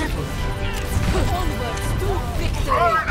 Triple. Onwards to victory!